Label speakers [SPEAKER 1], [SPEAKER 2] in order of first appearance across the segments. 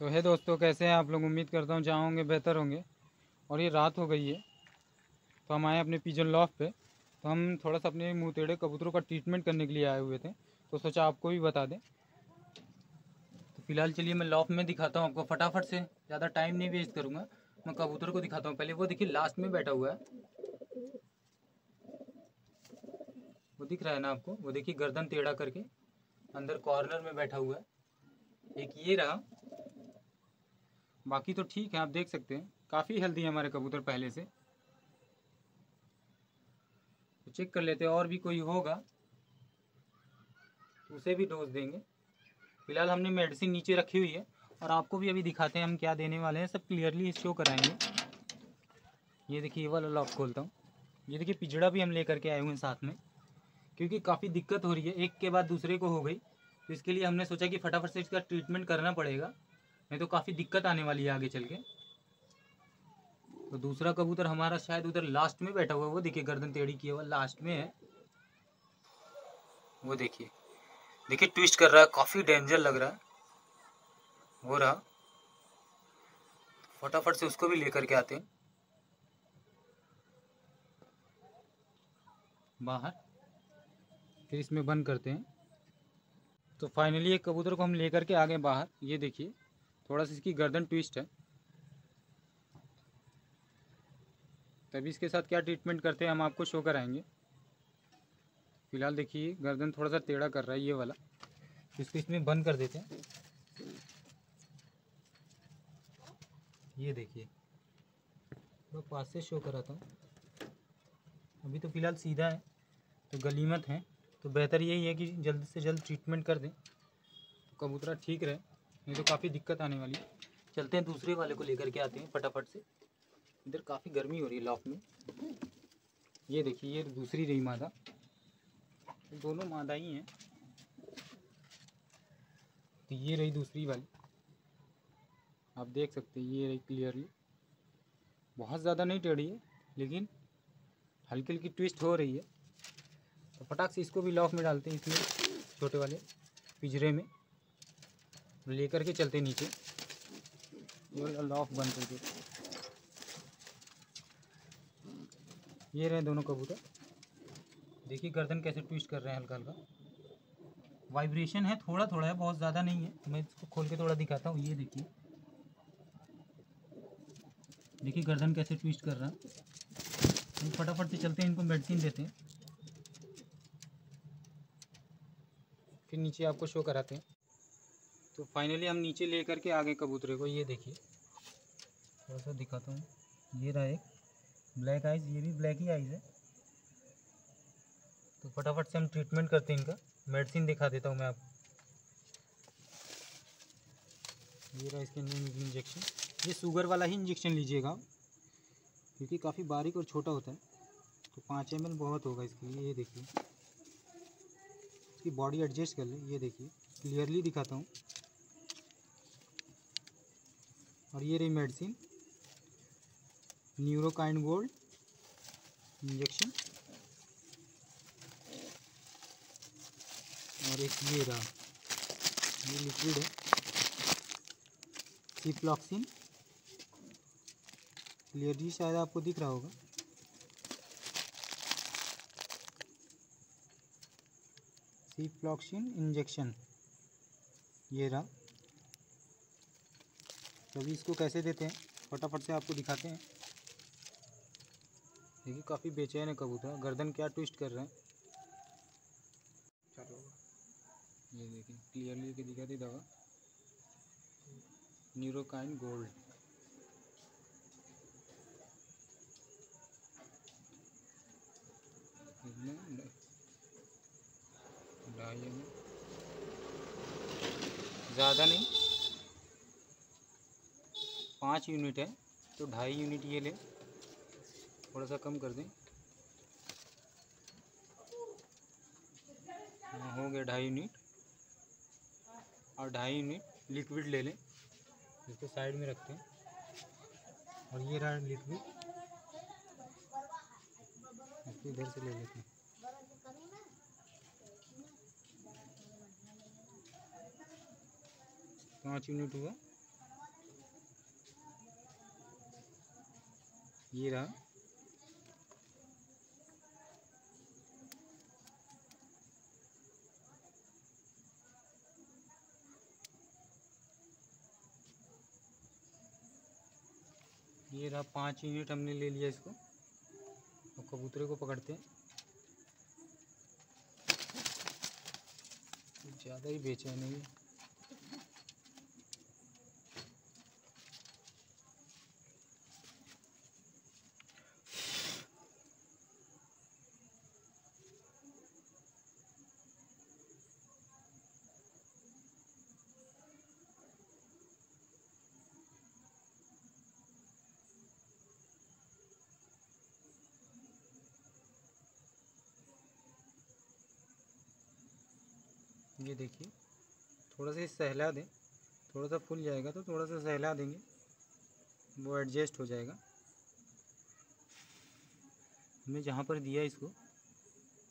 [SPEAKER 1] तो है दोस्तों, कैसे हैं आप लोग? उम्मीद करता हूँ जहाँ होंगे, बेहतर होंगे। और ये रात हो गई है तो हम आए अपने पिजन लॉफ पे। तो हम थोड़ा सा अपने मुँह मुँहतेड़े कबूतरों का ट्रीटमेंट करने के लिए आए हुए थे। तो सोचा आपको भी बता दें। तो फ़िलहाल चलिए मैं लॉफ में दिखाता हूँ आपको फटाफट से। ज़्यादा टाइम नहीं वेस्ट करूँगा। मैं कबूतर को दिखाता हूँ। पहले वो देखिए लास्ट में बैठा हुआ है। वो दिख रहा है ना आपको? वो देखिए, गर्दन टेढ़ा करके अंदर कॉर्नर में बैठा हुआ है। एक ये रहा। बाकी तो ठीक है, आप देख सकते हैं। काफ़ी हेल्दी है हमारे कबूतर पहले से। तो चेक कर लेते हैं, और भी कोई होगा तो उसे भी डोज देंगे। फ़िलहाल हमने मेडिसिन नीचे रखी हुई है, और आपको भी अभी दिखाते हैं हम क्या देने वाले हैं, सब क्लियरली शो कराएँगे। ये देखिए वाला लॉक खोलता हूँ। ये देखिए पिजड़ा भी हम लेकर के आए हुए हैं साथ में, क्योंकि काफ़ी दिक्कत हो रही है। एक के बाद दूसरे को हो गई तो इसके लिए हमने सोचा कि फटाफट से इसका ट्रीटमेंट करना पड़ेगा। नहीं तो काफ़ी दिक्कत आने वाली है आगे चल के। तो दूसरा कबूतर हमारा शायद उधर लास्ट में बैठा हुआ है, वो देखिए गर्दन टेढ़ी किया हुआ लास्ट में है। वो देखिए देखिए ट्विस्ट कर रहा है, काफ़ी डेंजर लग रहा है। वो रहा। फटाफट से उसको भी लेकर के आते हैं। बाहर। फिर इसमें बंद करते हैं। तो फाइनली एक कबूतर को हम लेकर के आ गए बाहर। ये देखिए। थोड़ा सा इसकी गर्दन ट्विस्ट है। तभी इसके साथ क्या ट्रीटमेंट करते हैं, हम आपको शो कराएँगे। फ़िलहाल देखिए, गर्दन थोड़ा सा टेढ़ा कर रहा है ये वाला। इसको इसमें बंद कर देते हैं। ये देखिए, मैं पास से शो कराता हूँ। अभी तो फ़िलहाल सीधा है तो गलीमत है। तो बेहतर यही है कि जल्द से जल्द ट्रीटमेंट कर दें। तो कबूतरा ठीक रहे। नहीं तो काफ़ी दिक्कत आने वाली है। चलते हैं दूसरे वाले को लेकर के आते हैं फटाफट से। इधर काफ़ी गर्मी हो रही है लॉफ में। ये देखिए, ये दूसरी रही मादा। दोनों मादा ही हैं। तो ये रही दूसरी वाली। आप देख सकते हैं, ये रही क्लियरली बहुत ज़्यादा नहीं टेढ़ी है, लेकिन हल्की हल्की ट्विस्ट हो रही है। तो फटाक से इसको भी लॉक में डालते हैं इसमें, छोटे वाले पिंजरे में। लेकर के चलते नीचे। लॉक बंद कर देते ये रहे दोनों कबूतर। देखिए गर्दन कैसे ट्विस्ट कर रहे हैं हल्का हल्का। वाइब्रेशन है थोड़ा थोड़ा है, बहुत ज़्यादा नहीं है। मैं इसको खोल के थोड़ा दिखाता हूँ, ये देखिए। देखिए गर्दन कैसे ट्विस्ट कर रहा है। हम फटाफट से चलते हैं, इनको मेडिसिन देते हैं। फिर नीचे आपको शो कराते हैं। तो फाइनली हम नीचे ले करके आगे कबूतरे को ये देखिए। थोड़ा सा दिखाता हूँ। ये रहा एक ब्लैक आइज़ ये भी ब्लैक ही आइज़ है। तो फटाफट से हम ट्रीटमेंट करते हैं इनका। मेडिसिन दिखा देता हूँ मैं आपको। ये रहा इसके अंदर इंजेक्शन ये शुगर वाला ही इंजेक्शन लीजिएगा क्योंकि काफ़ी बारीक और छोटा होता है। तो पाँच एम बहुत होगा इसके लिए, ये देखिए। इसकी बॉडी एडजस्ट कर ले, ये देखिए। क्लियरली दिखाता हूँ। और ये रही मेडिसिन। Neurokind gold injection. और एक ये रहा। ये लिक्विड है। सिप्लॉक्सिन। क्लियरली शायद आपको दिख रहा होगा। Ciploxin injection. ये रहा। तभी इसको कैसे देते हैं? फटाफट से आपको दिखाते हैं। देखिए, काफ़ी बेचैन है कबूतर। गर्दन क्या ट्विस्ट कर रहे हैं? ये देखिए क्लियरली दिखा दी दवा। Neurokine gold. ज़्यादा नहीं। पाँच यूनिट है तो ढाई यूनिट ये लें थोड़ा सा कम कर दें। हाँ हो गया ढाई यूनिट। और ढाई यूनिट लिक्विड ले लें इसको साइड में रखते हैं। और ये रहा लिक्विड, इसको इधर से ले लेते हैं। पाँच यूनिट हुआ। ये रहा। ये रहा, पाँच यूनिट हमने ले लिया इसको। और कबूतरे को पकड़ते हैं। ज़्यादा ही बेचे नहीं ये देखिए, थोड़ा सा सहला दें, थोड़ा सा फूल जाएगा तो थोड़ा सा सहला देंगे, वो एडजस्ट हो जाएगा। हमने जहाँ पर दिया इसको,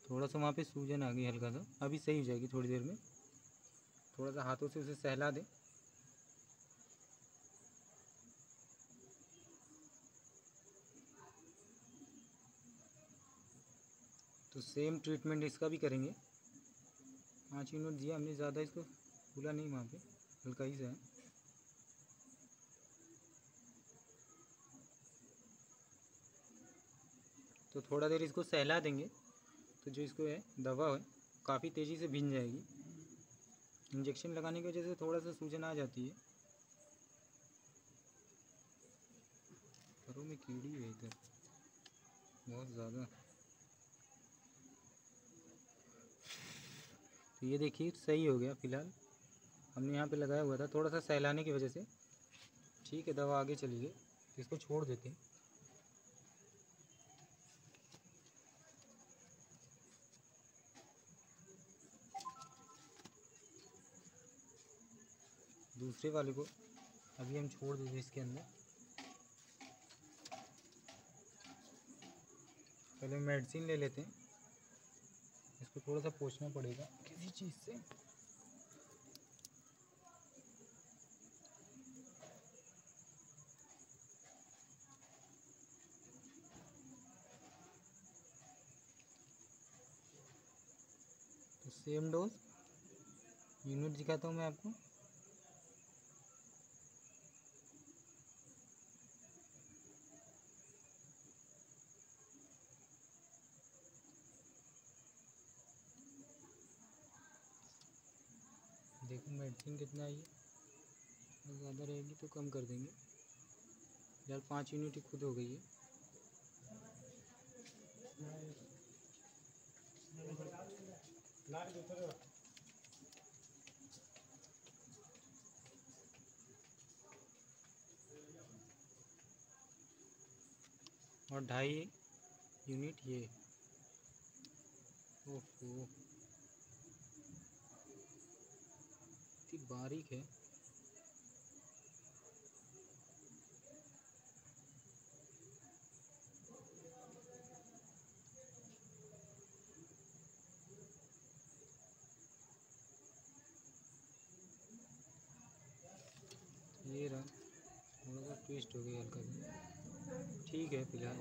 [SPEAKER 1] थोड़ा सा वहाँ पे सूजन आ गई हल्का सा, अभी सही हो जाएगी थोड़ी देर में। थोड़ा सा हाथों से उसे सहला दें। तो सेम ट्रीटमेंट इसका भी करेंगे। पाँच मिनट दिया, हमने ज़्यादा इसको फूला नहीं वहाँ पे। हल्का ही सा है। तो थोड़ा देर इसको सहला देंगे। तो जो इसको है, दवा है, काफ़ी तेज़ी से भिन जाएगी। इंजेक्शन लगाने की वजह से थोड़ा सा सूजन आ जाती है। घरों में कीड़ी है इधर। बहुत ज़्यादा। तो ये देखिए, सही हो गया फ़िलहाल। हमने यहाँ पे लगाया हुआ था थोड़ा सा सहलाने की वजह से। ठीक है, दवा आगे चली गई इसको छोड़ देते हैं। दूसरे वाले को अभी हम छोड़ देते इसके अंदर। पहले मेडिसिन ले लेते हैं। इसको थोड़ा सा पोछना पड़ेगा। किसी चीज़ से तो सेम डोज यूनिट दिखाता हूँ मैं आपको। मेडिसिन कितना है? ज़्यादा रहेगी तो कम कर देंगे। यार पाँच यूनिट ही खुद हो गई है। और ढाई यूनिट ये। ओहो। बारीक है। ये रहा थोड़ा सा ट्विस्ट हो गया हल्का सा। ठीक है फ़िलहाल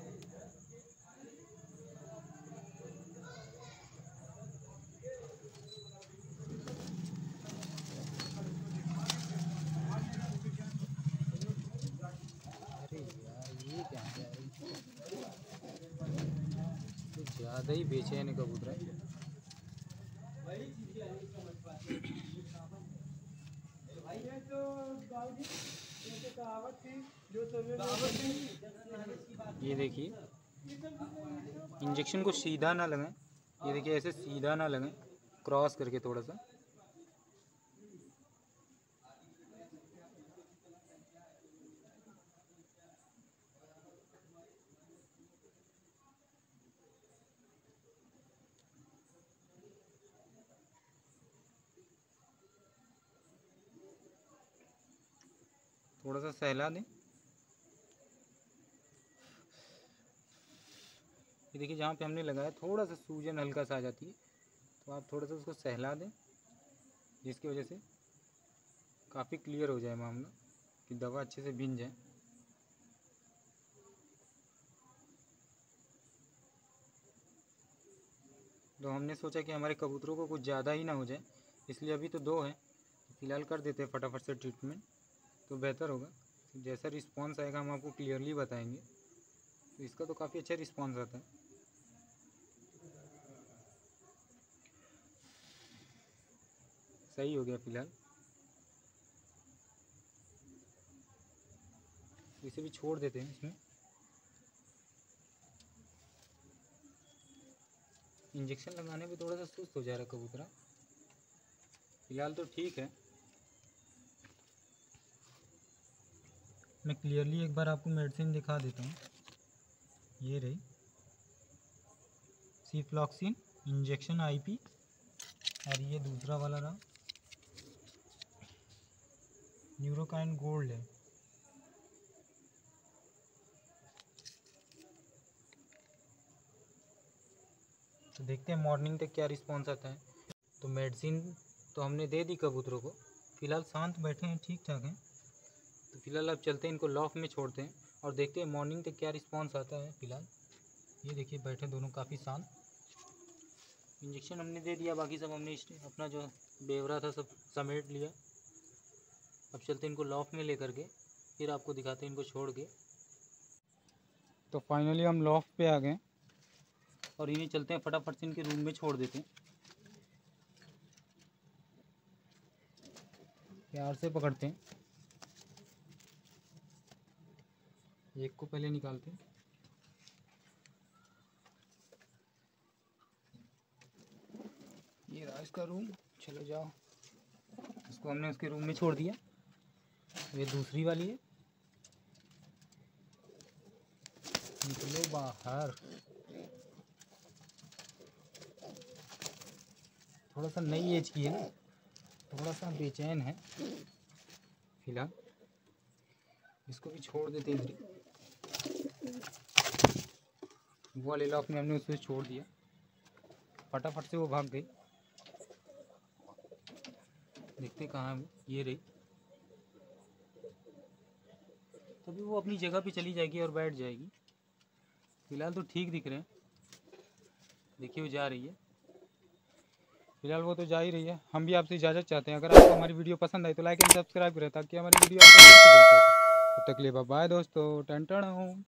[SPEAKER 1] अरे यार ये क्या है ज़्यादा ही कबूतर। है ये देखिए। इंजेक्शन को सीधा ना लगाएँ। ये देखिए, ऐसे सीधा ना लगाएँ। क्रॉस करके थोड़ा सा। थोड़ा सा सहला दें। ये देखिए, जहाँ पे हमने लगाया, थोड़ा सा सूजन हल्का सा आ जाती है। तो आप थोड़ा सा उसको सहला दें, जिसकी वजह से काफ़ी क्लियर हो जाए मामला, कि दवा अच्छे से भिन जाए। तो हमने सोचा कि हमारे कबूतरों को कुछ ज़्यादा ही ना हो जाए, इसलिए अभी तो दो हैं। फ़िलहाल कर देते हैं फटाफट से ट्रीटमेंट तो बेहतर होगा। जैसा रिस्पॉन्स आएगा, हम आपको क्लियरली बताएँगे। तो इसका तो काफ़ी अच्छा रिस्पॉन्स आता है। सही हो गया फ़िलहाल। इसे भी छोड़ देते हैं इसमें। इंजेक्शन लगाने पे थोड़ा सा सुस्त हो जा रहा है कबूतरा। फ़िलहाल तो ठीक है। मैं क्लियरली एक बार आपको मेडिसिन दिखा देता हूँ। ये रही सीफ्लॉक्सिन इंजेक्शन आईपी और ये दूसरा वाला रहा। न्यूरोकाइन गोल्ड है। तो देखते हैं मॉर्निंग तक क्या रिस्पॉन्स आता है। तो मेडिसिन तो हमने दे दी कबूतरों को। फ़िलहाल शांत बैठे हैं ठीक ठाक हैं। तो फ़िलहाल अब चलते हैं, इनको लॉफ में छोड़ते हैं और देखते हैं मॉर्निंग तक क्या रिस्पॉन्स आता है फ़िलहाल। ये देखिए, बैठे दोनों काफ़ी शांत। इंजेक्शन हमने दे दिया, बाकी सब हमने अपना जो बेवरा था सब समेट लिया। अब चलते हैं इनको लॉफ में लेकर के, फिर आपको दिखाते हैं इनको छोड़ के। तो फाइनली हम लॉफ पे आ गए और इन्हें चलते हैं, फटाफट से इनके रूम में छोड़ देते हैं। प्यार से पकड़ते हैं। एक को पहले निकालते हैं। ये रहा इसका रूम चलो जाओ। इसको हमने उसके रूम में छोड़ दिया। ये दूसरी वाली है। निकलो बाहर। थोड़ा सा नई एज की है ना। थोड़ा सा बेचैन है। फ़िलहाल। इसको भी छोड़ देते इधर। वो वाले लॉक में हमने उसे छोड़ दिया। फटाफट से वो भाग गई। देखते कहाँ ये रही। तभी वो अपनी जगह पे चली जाएगी और बैठ जाएगी। फ़िलहाल तो ठीक दिख रहे हैं। देखिए, वो जा रही है। फ़िलहाल वो तो जा ही रही है। हम भी आपसे इजाज़त चाहते हैं। अगर आपको हमारी वीडियो पसंद आई तो लाइक एंड सब्सक्राइब करें ताकि हमारी वीडियो आपको तब तक ले बाय दोस्तों। Ton ton